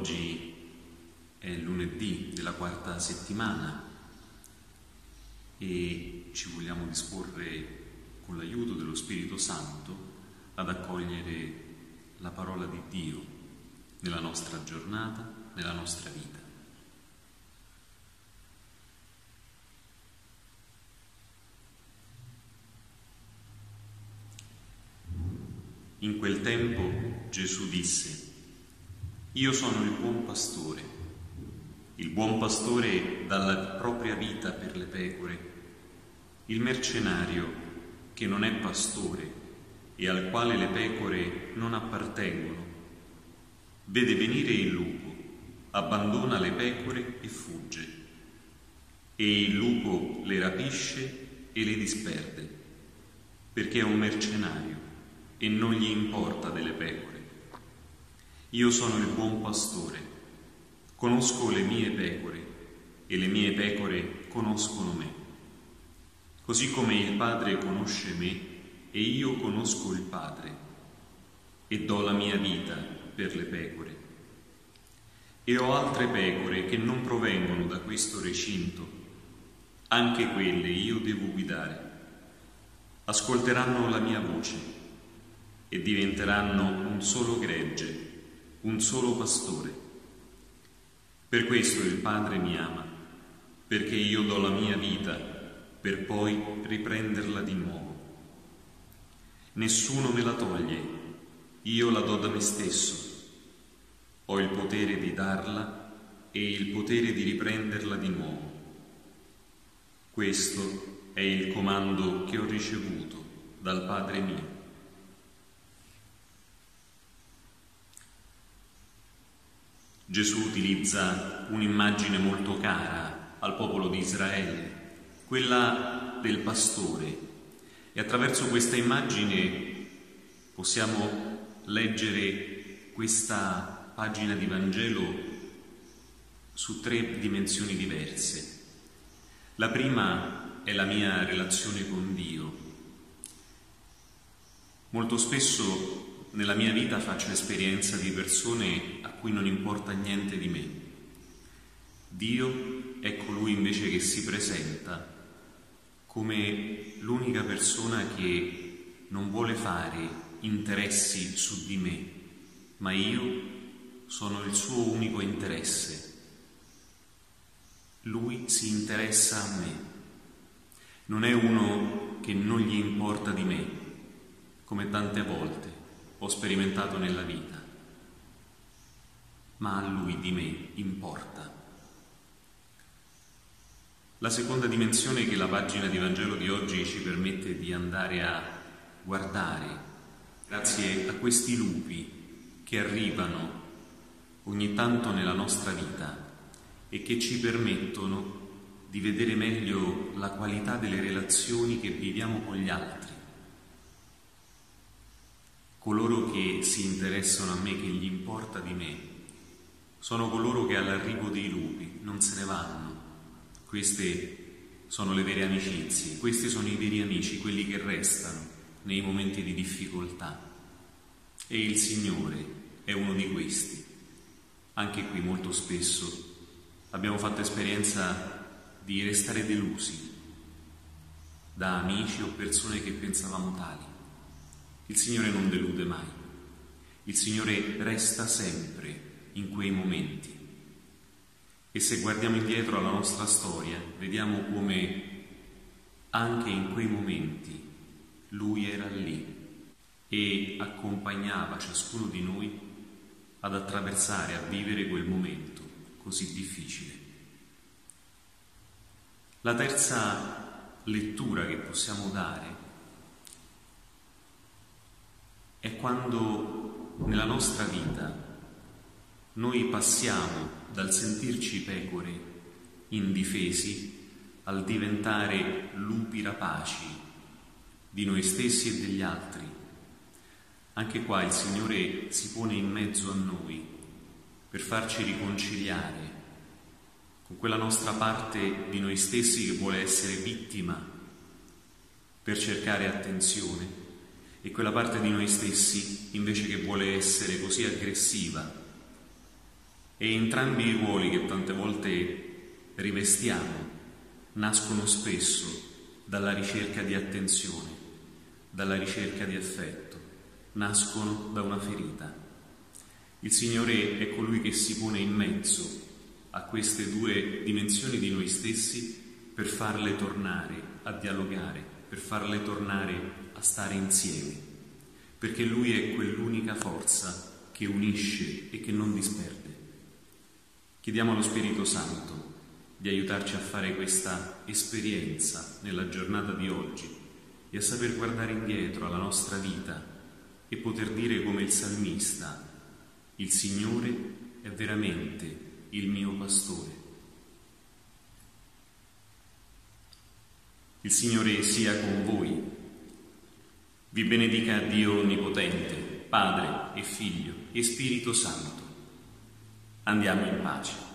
Oggi è lunedì della quarta settimana e ci vogliamo disporre con l'aiuto dello Spirito Santo ad accogliere la parola di Dio nella nostra giornata, nella nostra vita. In quel tempo Gesù disse, io sono il buon pastore. Il buon pastore dà la propria vita per le pecore. Il mercenario, che non è pastore e al quale le pecore non appartengono, vede venire il lupo, abbandona le pecore e fugge. E il lupo le rapisce e le disperde, perché è un mercenario e non gli importa delle pecore. Io sono il buon pastore, conosco le mie pecore e le mie pecore conoscono me. Così come il Padre conosce me e io conosco il Padre e do la mia vita per le pecore. E ho altre pecore che non provengono da questo recinto, anche quelle io devo guidare. Ascolteranno la mia voce e diventeranno un solo gregge un solo pastore. Per questo il Padre mi ama, perché io do la mia vita per poi riprenderla di nuovo. Nessuno me la toglie, io la do da me stesso. Ho il potere di darla e il potere di riprenderla di nuovo. Questo è il comando che ho ricevuto dal Padre mio. Gesù utilizza un'immagine molto cara al popolo di Israele, quella del pastore. E attraverso questa immagine possiamo leggere questa pagina di Vangelo su tre dimensioni diverse. La prima è la mia relazione con Dio. Molto spesso nella mia vita faccio esperienza di persone a cui non importa niente di me. Dio è colui invece che si presenta come l'unica persona che non vuole fare interessi su di me, ma io sono il suo unico interesse. Lui si interessa a me. Non è uno che non gli importa di me, come tante volte ho sperimentato nella vita, ma a lui di me importa. La seconda dimensione che la pagina di Vangelo di oggi ci permette di andare a guardare, grazie a questi lupi che arrivano ogni tanto nella nostra vita e che ci permettono di vedere meglio la qualità delle relazioni che viviamo con gli altri coloro che si interessano a me, che gli importa di me, sono coloro che all'arrivo dei lupi non se ne vanno. Queste sono le vere amicizie, questi sono i veri amici, quelli che restano nei momenti di difficoltà. E il Signore è uno di questi. Anche qui molto spesso abbiamo fatto esperienza di restare delusi da amici o persone che pensavamo tali. Il Signore non delude mai. Il Signore resta sempre in quei momenti. E se guardiamo indietro alla nostra storia, vediamo come anche in quei momenti Lui era lì e accompagnava ciascuno di noi ad attraversare, a vivere quel momento così difficile. La terza lettura che possiamo dare è quando nella nostra vita noi passiamo dal sentirci pecore indifesi al diventare lupi rapaci di noi stessi e degli altri. Anche qua il Signore si pone in mezzo a noi per farci riconciliare con quella nostra parte di noi stessi che vuole essere vittima per cercare attenzione e quella parte di noi stessi invece che vuole essere così aggressiva E entrambi i ruoli che tante volte rivestiamo nascono spesso dalla ricerca di attenzione, dalla ricerca di affetto, nascono da una ferita. Il Signore è colui che si pone in mezzo a queste due dimensioni di noi stessi per farle tornare a dialogare, per farle tornare a stare insieme, perché Lui è quell'unica forza che unisce e che non disperde. Chiediamo allo Spirito Santo di aiutarci a fare questa esperienza nella giornata di oggi e a saper guardare indietro alla nostra vita e poter dire come il salmista, il Signore è veramente il mio pastore. Il Signore sia con voi. Vi benedica Dio Onnipotente, Padre e Figlio e Spirito Santo. Andiamo in pace.